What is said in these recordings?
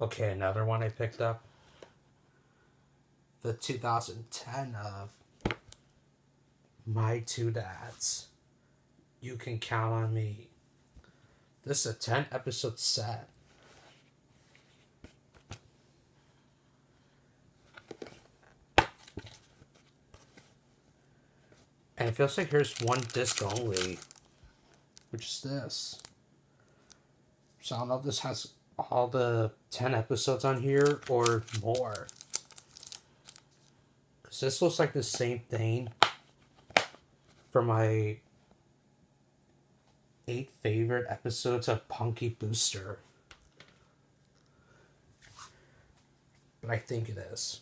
Okay, another one I picked up. The 2010 of My Two Dads. You Can Count on Me. This is a 10 episode set. And it feels like here's one disc only, which is this. So I don't know if this has all the 10 episodes on here or more. Because this looks like the same thing for my eight favorite episodes of Punky Brewster. But I think it is.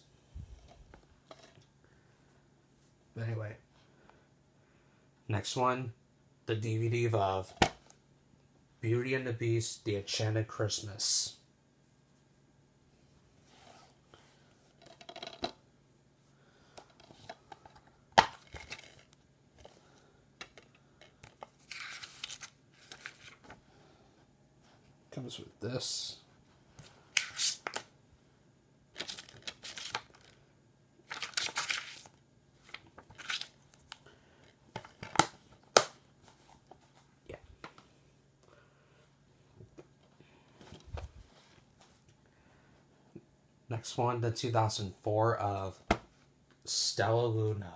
But anyway. Next one, the DVD of Beauty and the Beast, The Enchanted Christmas. Comes with this. Next one, the 2004 of Stellaluna.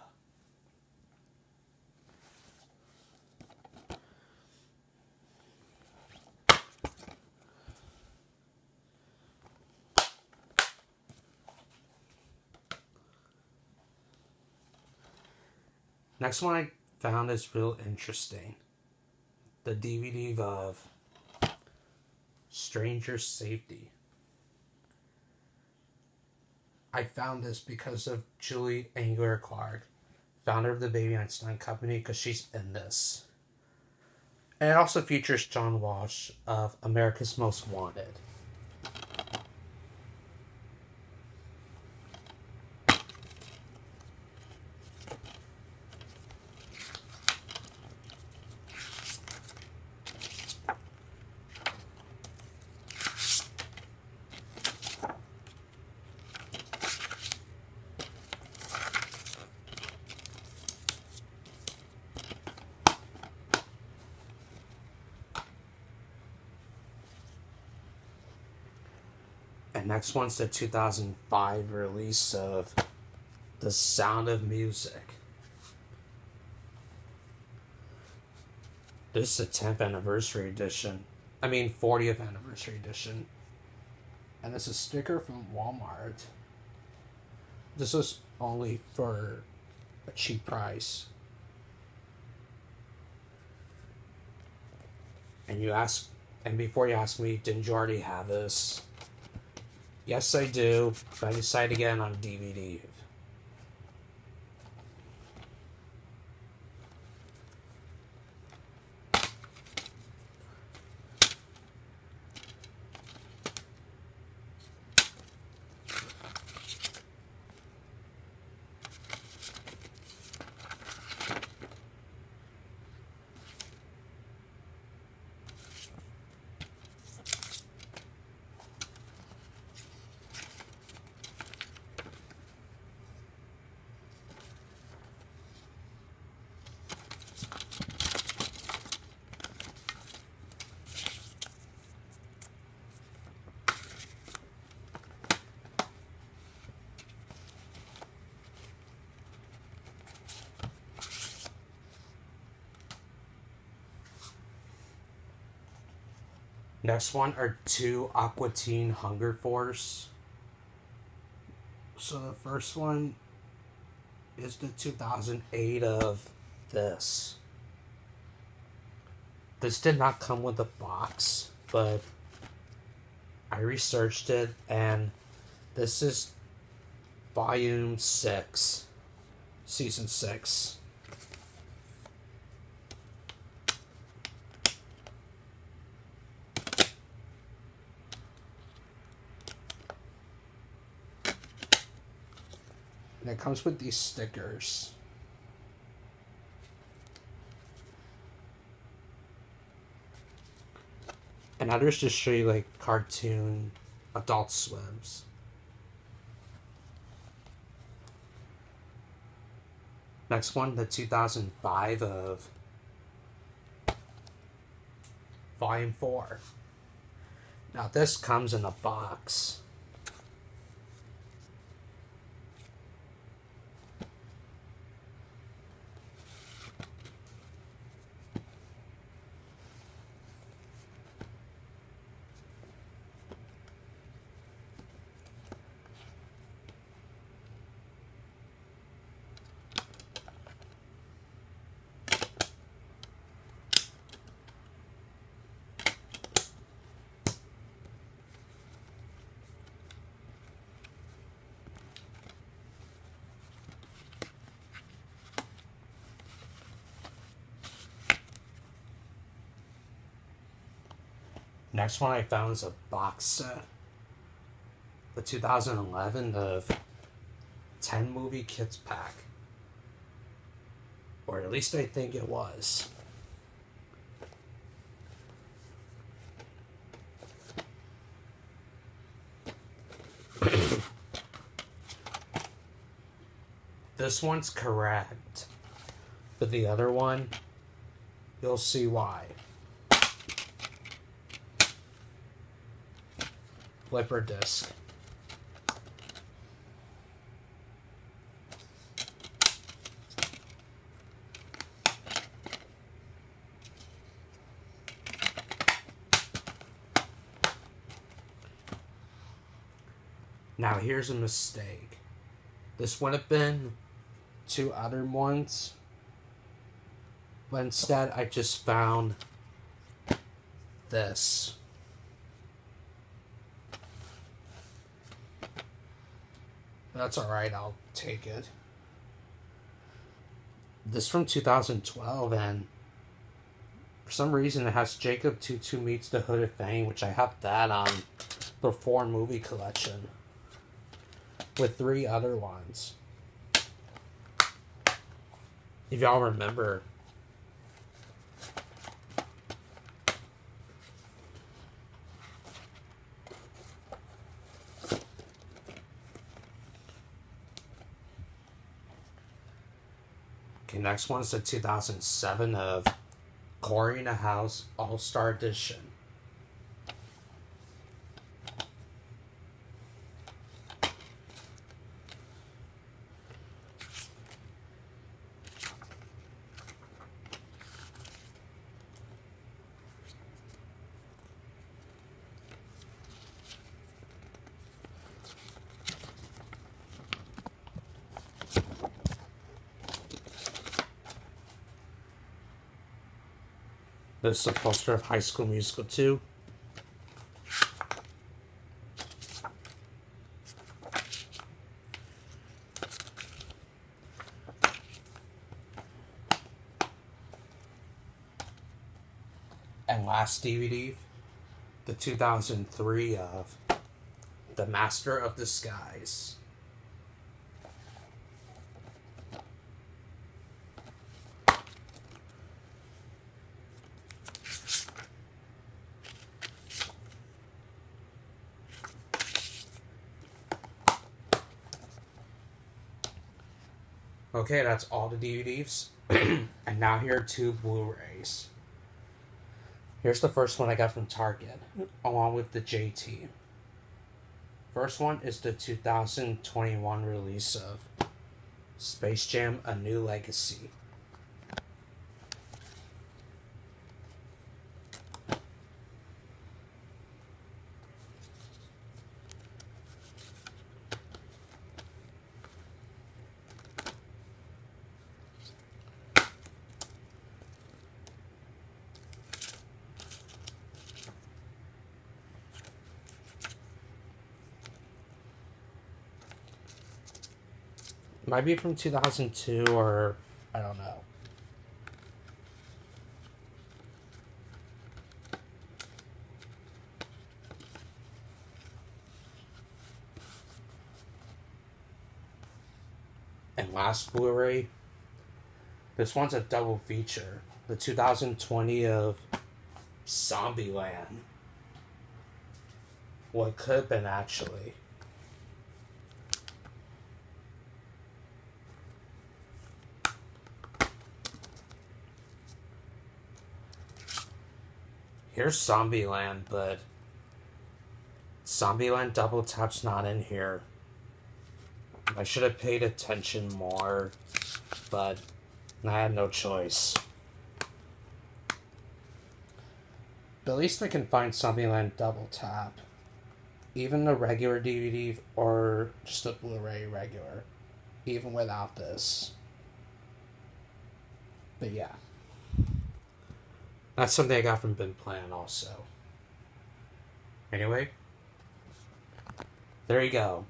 Next one I found is real interesting. The DVD of Stranger Safety. I found this because of Julie Aigner-Clark, founder of the Baby Einstein Company, because she's in this. And it also features John Walsh of America's Most Wanted. Next one's the 2005 release of The Sound of Music. This is the 10th anniversary edition. I mean, 40th anniversary edition. And it's a sticker from Walmart. This was only for a cheap price. And you ask, and before you ask me, didn't you already have this? Yes, I do, but I get it on DVD. Next one are two Aqua Teen Hunger Force. So the first one is the 2008 of this. This did not come with a box, but I researched it and this is volume 6, season 6. And it comes with these stickers. And others just show you like cartoon Adult Swims. Next one, the 2005 of Volume 4. Now, this comes in a box. Next one I found is a box set. The 2011 of 10 movie kits pack. Or at least I think it was. this one's correct. But the other one, you'll see why. Flipper disc. Now here's a mistake. This would have been two other ones. But instead I just found this. That's alright, I'll take it. This from 2012, and for some reason it has Jacob Two-Two meets the Hooded Fang, which I have that on the four movie collection with three other ones. If y'all remember, Okay, next one is the 2007 of Cory in House All Star Edition. A poster of High School Musical 2. And last DVD, the 2003 of The Master of Disguise. Okay, that's all the DVDs. and now here are two Blu-rays. Here's the first one I got from Target, along with the JT. First one is the 2021 release of Space Jam A New Legacy. Might be from 2002 or I don't know. And last Blu-ray. This one's a double feature. The 2020 of Zombieland. Well, it could have been actually. Here's Zombieland, but Zombieland Double Tap's not in here. I should have paid attention more, but I had no choice. But at least I can find Zombieland Double Tap. Even the regular DVD or just a Blu ray regular. Even without this. But yeah. That's something I got from Ben Plan also. Anyway, there you go.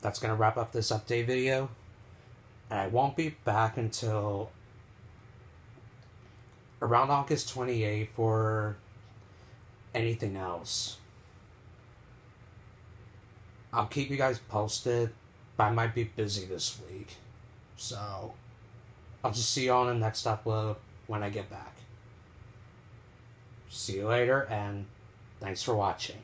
That's going to wrap up this update video. And I won't be back until around August 28th for anything else. I'll keep you guys posted, but I might be busy this week. So, I'll just see you on the next upload when I get back. See you later, and thanks for watching.